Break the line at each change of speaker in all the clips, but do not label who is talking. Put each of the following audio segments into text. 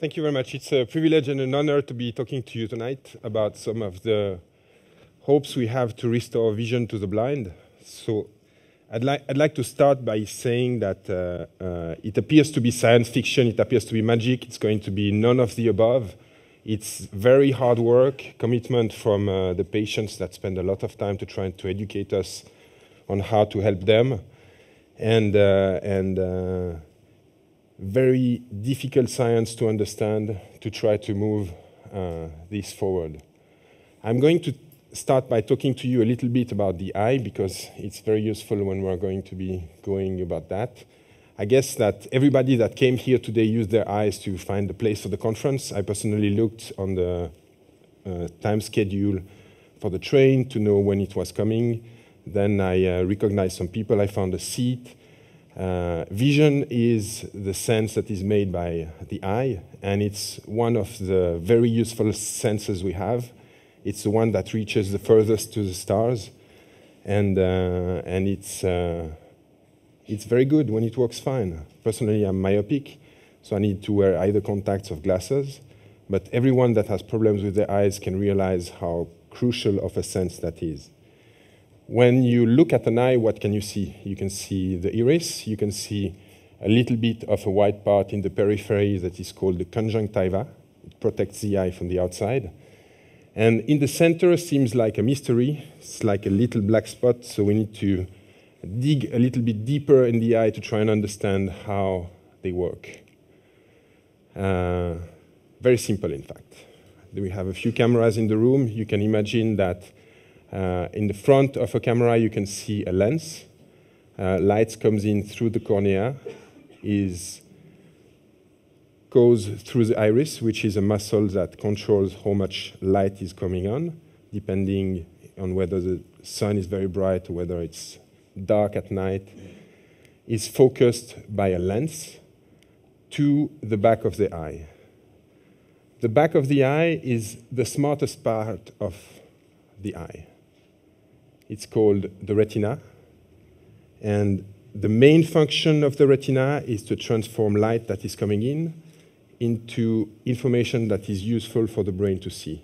Thank you very much. It's a privilege and an honor to be talking to you tonight about some of the hopes we have to restore vision to the blind. So I'd, li I'd like to start by saying that uh, uh, it appears to be science fiction, it appears to be magic, it's going to be none of the above. It's very hard work, commitment from uh, the patients that spend a lot of time to try to educate us on how to help them. And, uh, and uh, very difficult science to understand to try to move uh, this forward. I'm going to start by talking to you a little bit about the eye because it's very useful when we're going to be going about that. I guess that everybody that came here today used their eyes to find the place for the conference. I personally looked on the uh, time schedule for the train to know when it was coming. Then I uh, recognized some people. I found a seat. Uh, vision is the sense that is made by the eye, and it's one of the very useful senses we have. It's the one that reaches the furthest to the stars, and, uh, and it's, uh, it's very good when it works fine. Personally, I'm myopic, so I need to wear either contacts or glasses, but everyone that has problems with their eyes can realize how crucial of a sense that is. When you look at an eye, what can you see? You can see the iris, you can see a little bit of a white part in the periphery that is called the conjunctiva. It protects the eye from the outside. And in the center seems like a mystery. It's like a little black spot, so we need to dig a little bit deeper in the eye to try and understand how they work. Uh, very simple, in fact. We have a few cameras in the room. You can imagine that uh, in the front of a camera, you can see a lens. Uh, light comes in through the cornea, is goes through the iris, which is a muscle that controls how much light is coming on, depending on whether the sun is very bright or whether it's dark at night, is focused by a lens to the back of the eye. The back of the eye is the smartest part of the eye. It's called the retina. And the main function of the retina is to transform light that is coming in into information that is useful for the brain to see.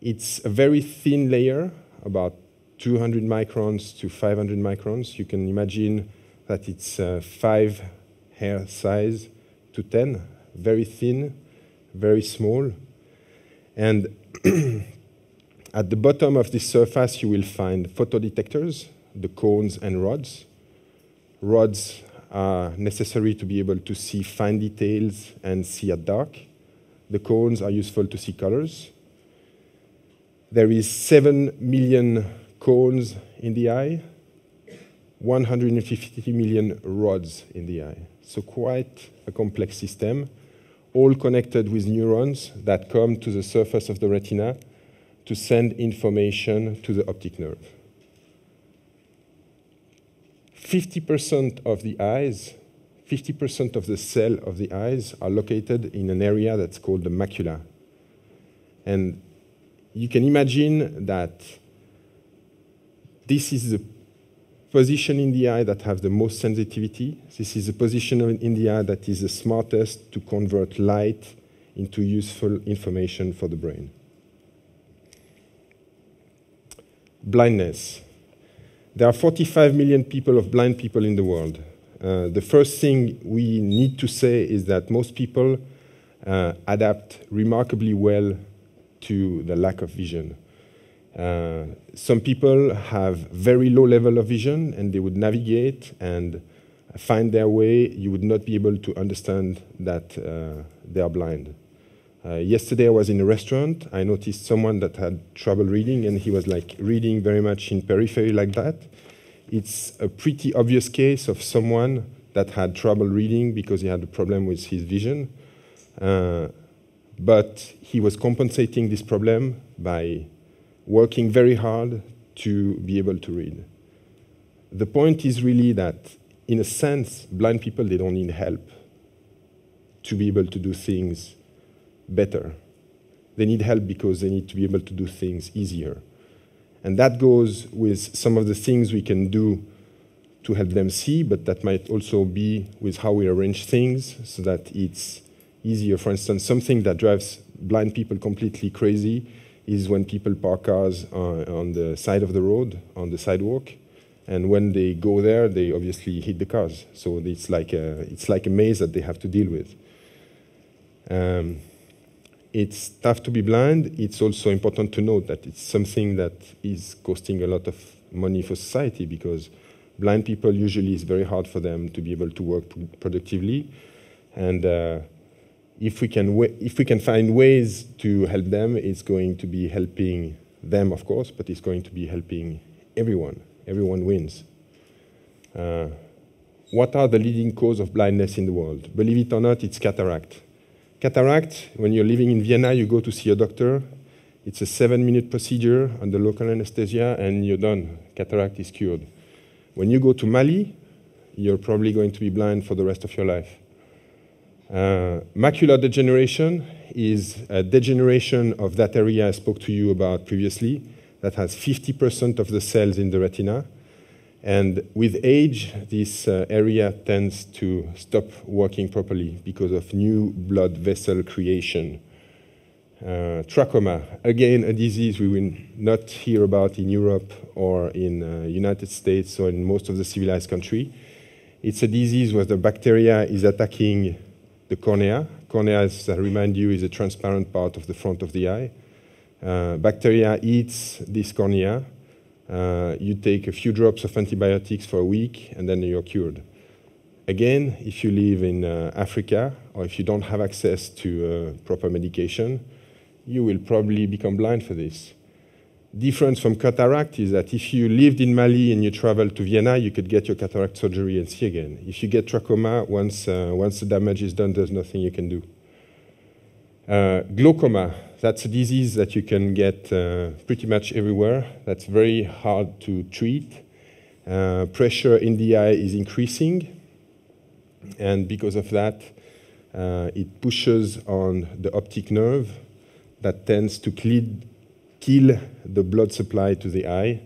It's a very thin layer, about 200 microns to 500 microns. You can imagine that it's uh, five hair size to 10, very thin, very small. And At the bottom of this surface, you will find photodetectors, the cones and rods. Rods are necessary to be able to see fine details and see at dark. The cones are useful to see colors. There is 7 million cones in the eye, 150 million rods in the eye. So quite a complex system, all connected with neurons that come to the surface of the retina to send information to the optic nerve. 50% of the eyes, 50% of the cell of the eyes are located in an area that's called the macula. And you can imagine that this is the position in the eye that has the most sensitivity. This is the position in the eye that is the smartest to convert light into useful information for the brain. Blindness. There are 45 million people of blind people in the world. Uh, the first thing we need to say is that most people uh, adapt remarkably well to the lack of vision. Uh, some people have very low level of vision and they would navigate and find their way. You would not be able to understand that uh, they are blind. Uh, yesterday I was in a restaurant. I noticed someone that had trouble reading, and he was like reading very much in periphery like that. It's a pretty obvious case of someone that had trouble reading because he had a problem with his vision. Uh, but he was compensating this problem by working very hard to be able to read. The point is really that, in a sense, blind people, they don't need help to be able to do things better. They need help because they need to be able to do things easier. And that goes with some of the things we can do to help them see, but that might also be with how we arrange things so that it's easier. For instance, something that drives blind people completely crazy is when people park cars uh, on the side of the road, on the sidewalk, and when they go there, they obviously hit the cars. So it's like a, it's like a maze that they have to deal with. Um, it's tough to be blind. It's also important to note that it's something that is costing a lot of money for society because blind people usually it's very hard for them to be able to work productively, and uh, if we can if we can find ways to help them, it's going to be helping them, of course, but it's going to be helping everyone. Everyone wins. Uh, what are the leading cause of blindness in the world? Believe it or not, it's cataract. Cataract, when you're living in Vienna, you go to see a doctor. It's a seven minute procedure under local anesthesia, and you're done. Cataract is cured. When you go to Mali, you're probably going to be blind for the rest of your life. Uh, macular degeneration is a degeneration of that area I spoke to you about previously that has 50% of the cells in the retina. And with age, this uh, area tends to stop working properly because of new blood vessel creation. Uh, trachoma, again, a disease we will not hear about in Europe or in the uh, United States or in most of the civilized country. It's a disease where the bacteria is attacking the cornea. Cornea, as I remind you, is a transparent part of the front of the eye. Uh, bacteria eats this cornea. Uh, you take a few drops of antibiotics for a week, and then you're cured. Again, if you live in uh, Africa or if you don't have access to uh, proper medication, you will probably become blind for this difference from cataract is that if you lived in Mali and you traveled to Vienna, you could get your cataract surgery and see again. If you get trachoma, once, uh, once the damage is done, there's nothing you can do. Uh, glaucoma, that's a disease that you can get uh, pretty much everywhere. That's very hard to treat. Uh, pressure in the eye is increasing, and because of that, uh, it pushes on the optic nerve that tends to kill the blood supply to the eye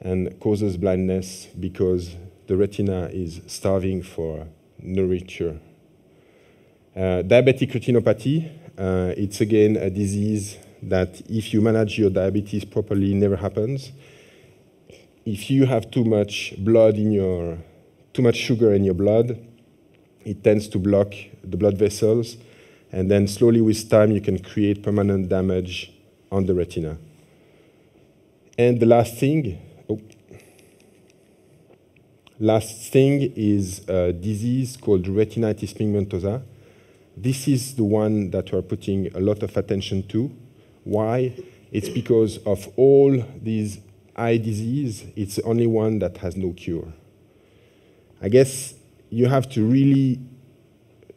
and causes blindness because the retina is starving for nourishment. Uh, diabetic retinopathy, uh, it's again a disease that if you manage your diabetes properly never happens. If you have too much blood in your, too much sugar in your blood, it tends to block the blood vessels, and then slowly with time you can create permanent damage on the retina. And the last thing, oh, last thing is a disease called retinitis pigmentosa. This is the one that we're putting a lot of attention to. Why? It's because of all these eye disease, it's the only one that has no cure. I guess you have to really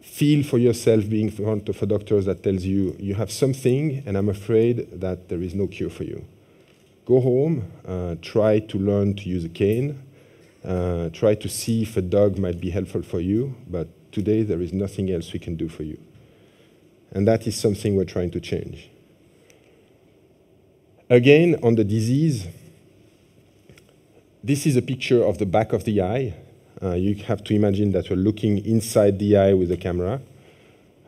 feel for yourself being in front of a doctor that tells you you have something and I'm afraid that there is no cure for you. Go home, uh, try to learn to use a cane, uh, try to see if a dog might be helpful for you, but today there is nothing else we can do for you. And that is something we're trying to change. Again, on the disease, this is a picture of the back of the eye. Uh, you have to imagine that we're looking inside the eye with a camera.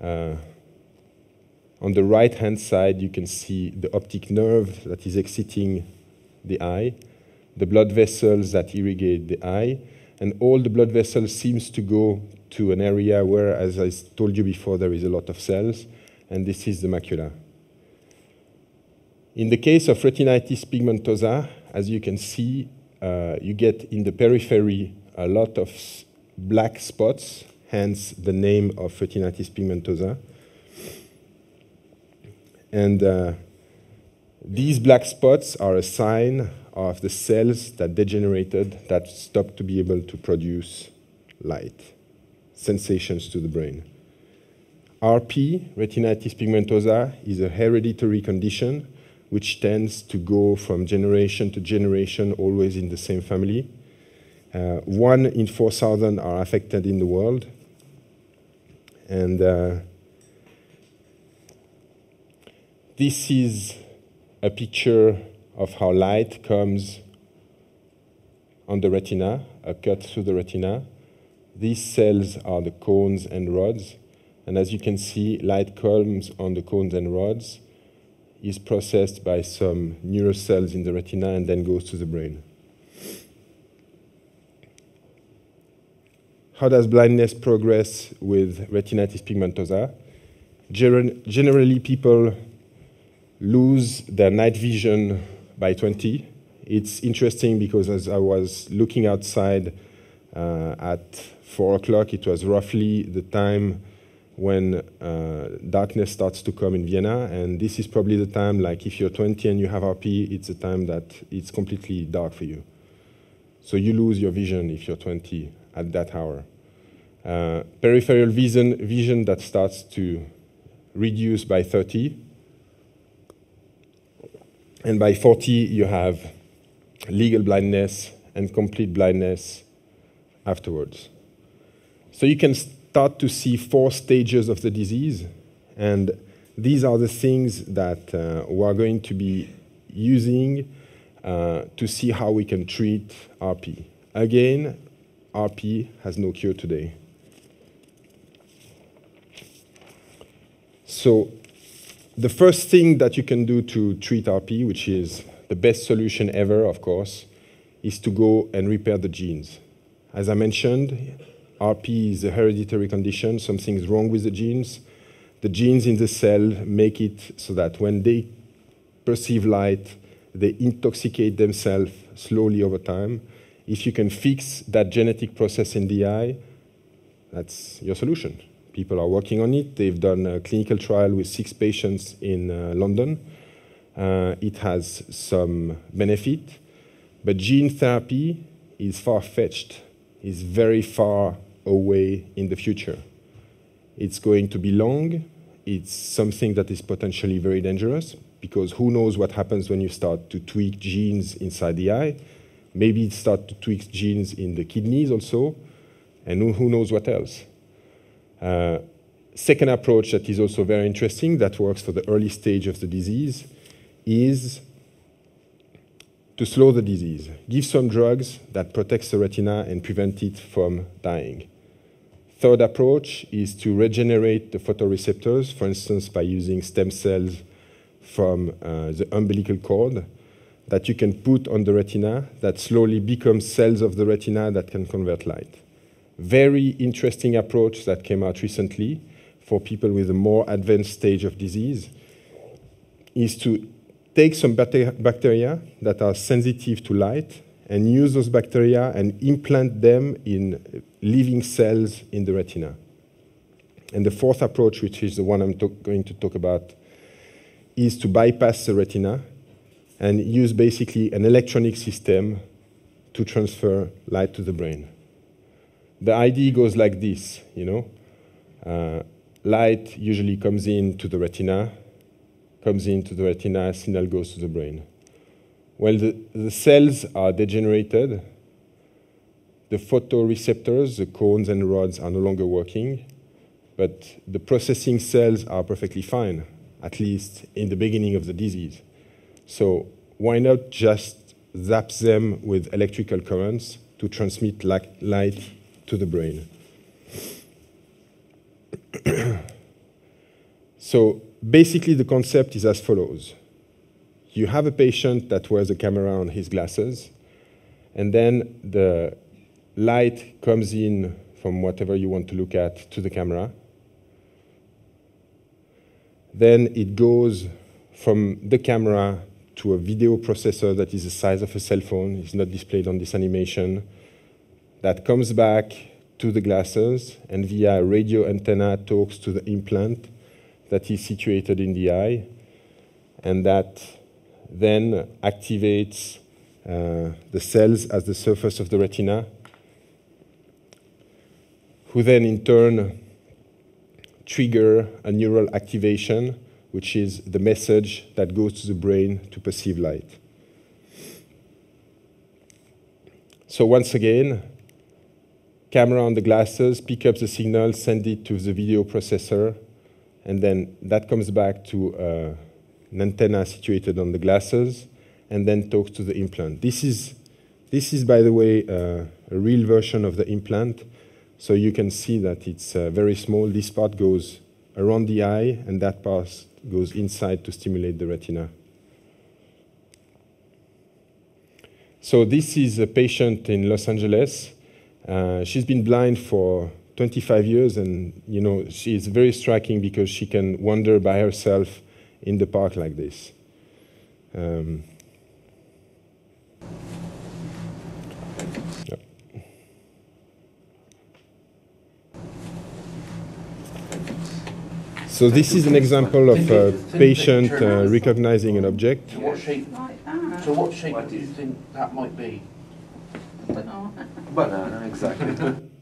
Uh, on the right hand side, you can see the optic nerve that is exiting the eye, the blood vessels that irrigate the eye, and all the blood vessels seems to go to an area where, as I told you before, there is a lot of cells, and this is the macula. In the case of retinitis pigmentosa, as you can see, uh, you get in the periphery a lot of black spots, hence the name of retinitis pigmentosa. And uh, these black spots are a sign of the cells that degenerated, that stopped to be able to produce light, sensations to the brain. RP, retinitis pigmentosa, is a hereditary condition which tends to go from generation to generation, always in the same family. Uh, one in 4,000 are affected in the world. And uh, this is a picture of how light comes on the retina, a cut through the retina. These cells are the cones and rods. And as you can see, light comes on the cones and rods, is processed by some neurocells in the retina, and then goes to the brain. How does blindness progress with retinitis pigmentosa? generally, people lose their night vision by 20. It's interesting because as I was looking outside at 4 o'clock, it was roughly the time when uh, darkness starts to come in Vienna. And this is probably the time, like if you're 20 and you have RP, it's a time that it's completely dark for you. So you lose your vision if you're 20 at that hour. Uh, peripheral vision, vision that starts to reduce by 30. And by 40, you have legal blindness and complete blindness afterwards. So you can start to see four stages of the disease, and these are the things that uh, we are going to be using uh, to see how we can treat RP. Again, RP has no cure today. So the first thing that you can do to treat RP, which is the best solution ever, of course, is to go and repair the genes. As I mentioned, RP is a hereditary condition, something's wrong with the genes. The genes in the cell make it so that when they perceive light, they intoxicate themselves slowly over time. If you can fix that genetic process in the eye, that's your solution. People are working on it. They've done a clinical trial with six patients in uh, London. Uh, it has some benefit, but gene therapy is far-fetched, is very far away in the future. It's going to be long. It's something that is potentially very dangerous because who knows what happens when you start to tweak genes inside the eye. Maybe it start to tweak genes in the kidneys also, and who knows what else. Uh, second approach that is also very interesting that works for the early stage of the disease is to slow the disease. Give some drugs that protects the retina and prevent it from dying. Third approach is to regenerate the photoreceptors, for instance, by using stem cells from uh, the umbilical cord that you can put on the retina that slowly become cells of the retina that can convert light very interesting approach that came out recently for people with a more advanced stage of disease is to take some bacteria that are sensitive to light and use those bacteria and implant them in living cells in the retina. And the fourth approach, which is the one I'm going to talk about, is to bypass the retina and use basically an electronic system to transfer light to the brain the idea goes like this, you know. Uh, light usually comes in to the retina, comes into the retina, signal goes to the brain. Well, the, the cells are degenerated. The photoreceptors, the cones and rods, are no longer working, but the processing cells are perfectly fine, at least in the beginning of the disease. So why not just zap them with electrical currents to transmit light to the brain. so basically, the concept is as follows you have a patient that wears a camera on his glasses, and then the light comes in from whatever you want to look at to the camera. Then it goes from the camera to a video processor that is the size of a cell phone. It's not displayed on this animation that comes back to the glasses and via a radio antenna talks to the implant that is situated in the eye and that then activates uh, the cells at the surface of the retina, who then in turn trigger a neural activation, which is the message that goes to the brain to perceive light. So once again, camera on the glasses, pick up the signal, send it to the video processor, and then that comes back to uh, an antenna situated on the glasses, and then talks to the implant. This is, this is by the way, uh, a real version of the implant. So you can see that it's uh, very small. This part goes around the eye, and that part goes inside to stimulate the retina. So this is a patient in Los Angeles. Uh, she's been blind for 25 years, and you know she's very striking because she can wander by herself in the park like this. Um, So this is an example of a patient uh, recognizing an object.
So what shape?
Like that.
So what shape do you think that might be?
Banana.
Banana, exactly.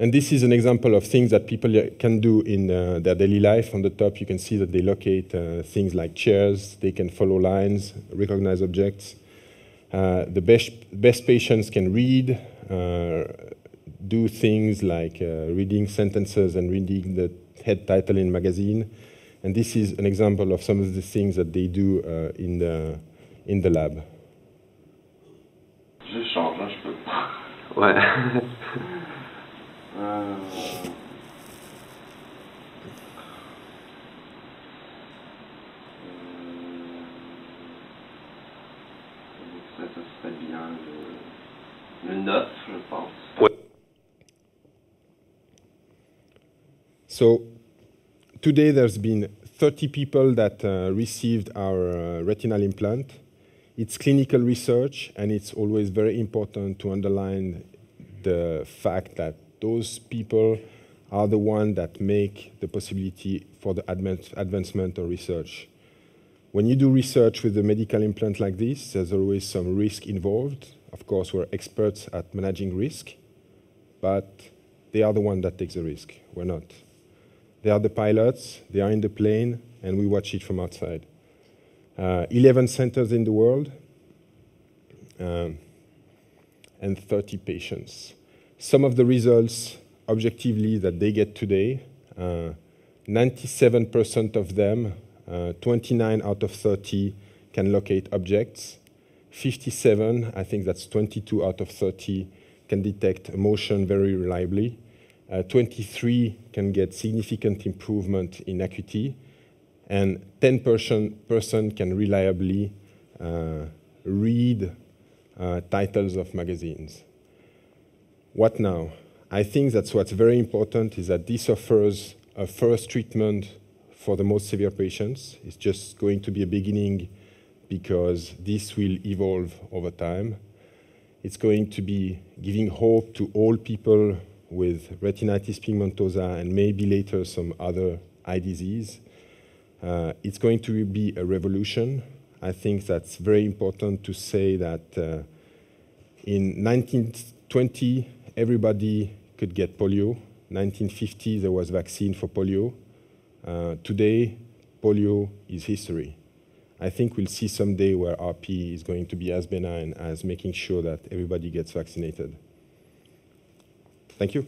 And this is an example of things that people can do in uh, their daily life. On the top, you can see that they locate uh, things like chairs, they can follow lines, recognize objects. Uh, the best, best patients can read, uh, do things like uh, reading sentences and reading the head title in magazine. And this is an example of some of the things that they do uh, in, the, in the lab.
Je change, hein, je peux. Ouais. Euh, Ça, ça serait bien le, le 9, je pense.
So today there's been 30 people that uh, received our uh, retinal implant. It's clinical research, and it's always very important to underline the fact that those people are the ones that make the possibility for the advance, advancement of research. When you do research with a medical implant like this, there's always some risk involved. Of course, we're experts at managing risk, but they are the one that takes the risk. We're not. They are the pilots, they are in the plane, and we watch it from outside. Uh, 11 centers in the world, um, and 30 patients. Some of the results, objectively, that they get today, 97% uh, of them uh, 29 out of 30 can locate objects. 57, I think that's 22 out of 30, can detect motion very reliably. Uh, 23 can get significant improvement in acuity. And 10 person, person can reliably uh, read uh, titles of magazines. What now? I think that's what's very important is that this offers a first treatment for the most severe patients. It's just going to be a beginning because this will evolve over time. It's going to be giving hope to all people with retinitis pigmentosa and maybe later some other eye disease. Uh, it's going to be a revolution. I think that's very important to say that uh, in 1920, everybody could get polio. 1950, there was vaccine for polio. Uh, today, polio is history. I think we'll see someday where RP is going to be as benign as making sure that everybody gets vaccinated. Thank you.